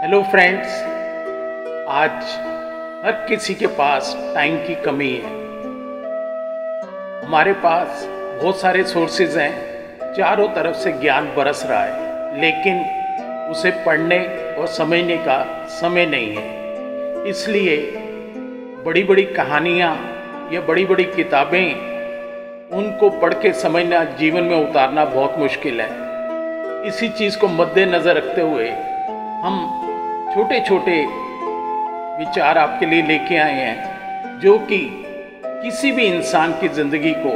Hello friends आज हर किसी के पास टाइम की कमी है। हमारे पास बहुत सारे सोर्सेज हैं, चारों तरफ़ से ज्ञान बरस रहा है, लेकिन उसे पढ़ने और समझने का समय नहीं है। इसलिए बड़ी बड़ी कहानियाँ या बड़ी बड़ी किताबें, उनको पढ़ के समझना जीवन में उतारना बहुत मुश्किल है। इसी चीज़ को मद्देनज़र रखते हुए हम छोटे छोटे विचार आपके लिए लेके आए हैं, जो कि किसी भी इंसान की ज़िंदगी को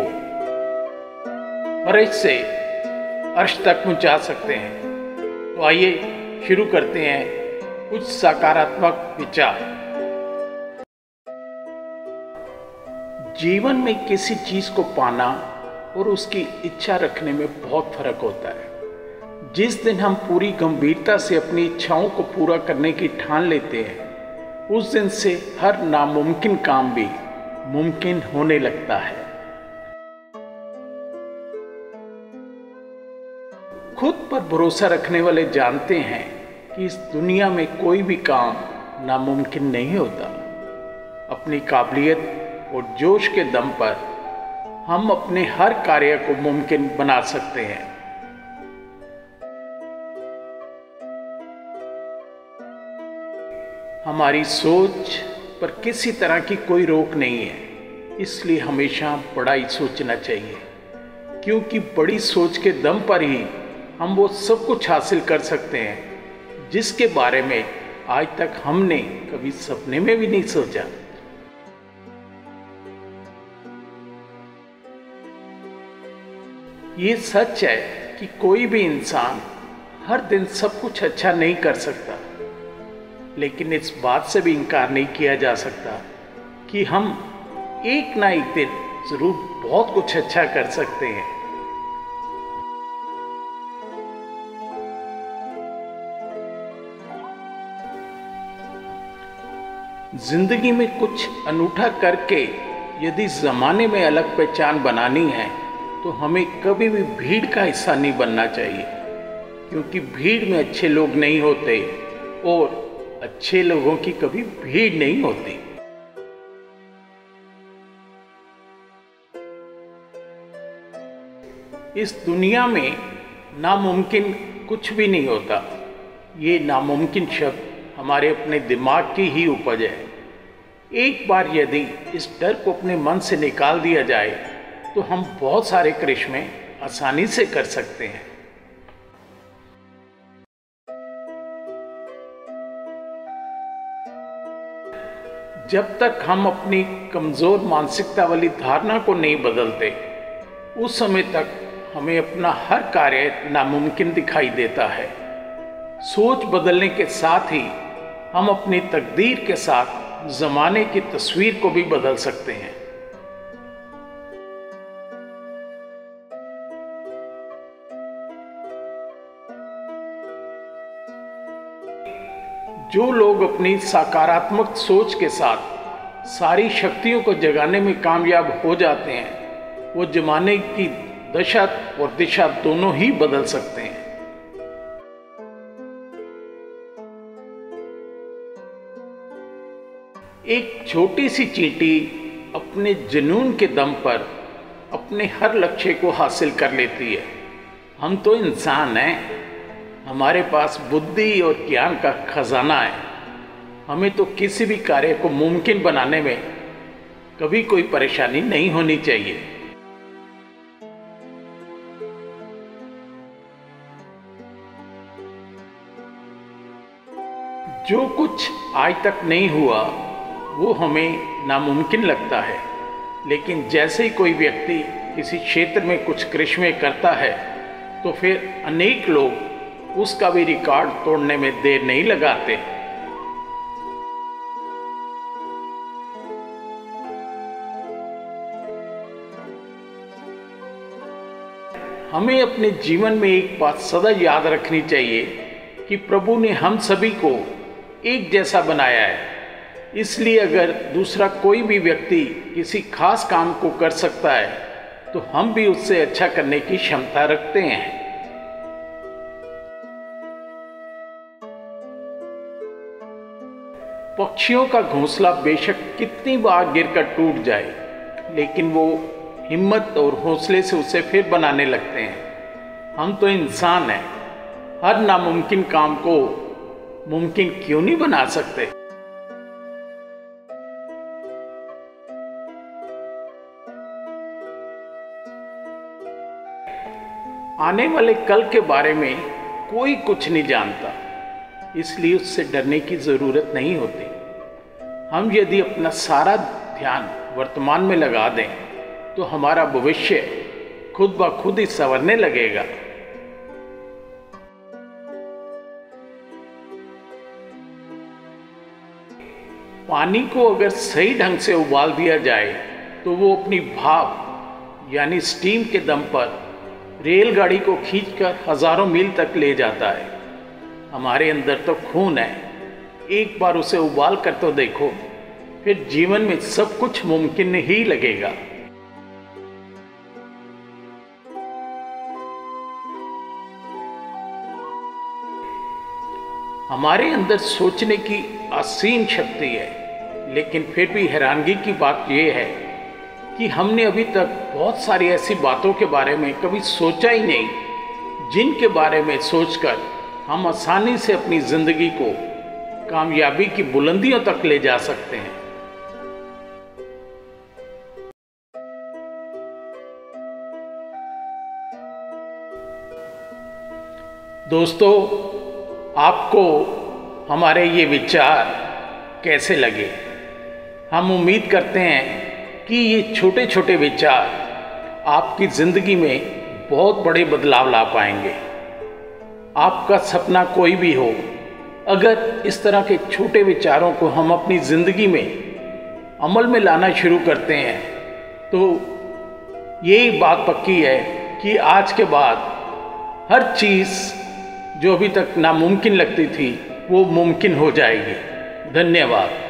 फ़र्ज़ से अर्श तक पहुँचा सकते हैं। तो आइए शुरू करते हैं कुछ सकारात्मक विचार। जीवन में किसी चीज़ को पाना और उसकी इच्छा रखने में बहुत फ़र्क होता है। जिस दिन हम पूरी गंभीरता से अपनी इच्छाओं को पूरा करने की ठान लेते हैं, उस दिन से हर नामुमकिन काम भी मुमकिन होने लगता है। खुद पर भरोसा रखने वाले जानते हैं कि इस दुनिया में कोई भी काम नामुमकिन नहीं होता। अपनी काबिलियत और जोश के दम पर हम अपने हर कार्य को मुमकिन बना सकते हैं। हमारी सोच पर किसी तरह की कोई रोक नहीं है। इसलिए हमेशा बड़ा ही सोचना चाहिए। क्योंकि बड़ी सोच के दम पर ही हम वो सब कुछ हासिल कर सकते हैं, जिसके बारे में आज तक हमने कभी सपने में भी नहीं सोचा। ये सच है कि कोई भी इंसान हर दिन सब कुछ अच्छा नहीं कर सकता। लेकिन इस बात से भी इनकार नहीं किया जा सकता कि हम एक ना एक दिन ज़रूर बहुत कुछ अच्छा कर सकते हैं। ज़िंदगी में कुछ अनूठा करके यदि जमाने में अलग पहचान बनानी है तो हमें कभी भी भीड़ का हिस्सा नहीं बनना चाहिए, क्योंकि भीड़ में अच्छे लोग नहीं होते और अच्छे लोगों की कभी भीड़ नहीं होती। इस दुनिया में नामुमकिन कुछ भी नहीं होता। ये नामुमकिन शब्द हमारे अपने दिमाग की ही उपज है। एक बार यदि इस डर को अपने मन से निकाल दिया जाए तो हम बहुत सारे करिश्मे आसानी से कर सकते हैं। जब तक हम अपनी कमज़ोर मानसिकता वाली धारणा को नहीं बदलते, उस समय तक हमें अपना हर कार्य नामुमकिन दिखाई देता है। सोच बदलने के साथ ही हम अपनी तकदीर के साथ ज़माने की तस्वीर को भी बदल सकते हैं। जो लोग अपनी सकारात्मक सोच के साथ सारी शक्तियों को जगाने में कामयाब हो जाते हैं, वो जमाने की दशा और दिशा दोनों ही बदल सकते हैं। एक छोटी सी चींटी अपने जुनून के दम पर अपने हर लक्ष्य को हासिल कर लेती है। हम तो इंसान हैं। हमारे पास बुद्धि और ज्ञान का खजाना है। हमें तो किसी भी कार्य को मुमकिन बनाने में कभी कोई परेशानी नहीं होनी चाहिए। जो कुछ आज तक नहीं हुआ, वो हमें नामुमकिन लगता है। लेकिन जैसे ही कोई व्यक्ति किसी क्षेत्र में कुछ करिश्मे करता है तो फिर अनेक लोग उसका भी रिकॉर्ड तोड़ने में देर नहीं लगाते। हमें अपने जीवन में एक बात सदा याद रखनी चाहिए कि प्रभु ने हम सभी को एक जैसा बनाया है। इसलिए अगर दूसरा कोई भी व्यक्ति किसी खास काम को कर सकता है तो हम भी उससे अच्छा करने की क्षमता रखते हैं। पक्षियों का घोंसला बेशक कितनी बार गिरकर टूट जाए, लेकिन वो हिम्मत और हौसले से उसे फिर बनाने लगते हैं। हम तो इंसान हैं। हर नामुमकिन काम को मुमकिन क्यों नहीं बना सकते? आने वाले कल के बारे में कोई कुछ नहीं जानता। इसलिए उससे डरने की ज़रूरत नहीं होती। हम यदि अपना सारा ध्यान वर्तमान में लगा दें तो हमारा भविष्य खुद ब खुद ही संवरने लगेगा। पानी को अगर सही ढंग से उबाल दिया जाए तो वो अपनी भाप, यानी स्टीम के दम पर रेलगाड़ी को खींचकर हज़ारों मील तक ले जाता है। हमारे अंदर तो खून है। एक बार उसे उबाल कर तो देखो, फिर जीवन में सब कुछ मुमकिन ही लगेगा। हमारे अंदर सोचने की असीम शक्ति है, लेकिन फिर भी हैरानगी की बात यह है कि हमने अभी तक बहुत सारी ऐसी बातों के बारे में कभी सोचा ही नहीं, जिनके बारे में सोचकर हम आसानी से अपनी ज़िंदगी को कामयाबी की बुलंदियों तक ले जा सकते हैं। दोस्तों, आपको हमारे ये विचार कैसे लगे? हम उम्मीद करते हैं कि ये छोटे छोटे विचार आपकी ज़िंदगी में बहुत बड़े बदलाव ला पाएँगे। आपका सपना कोई भी हो, अगर इस तरह के छोटे विचारों को हम अपनी ज़िंदगी में अमल में लाना शुरू करते हैं तो यही बात पक्की है कि आज के बाद हर चीज़ जो अभी तक नामुमकिन लगती थी, वो मुमकिन हो जाएगी। धन्यवाद।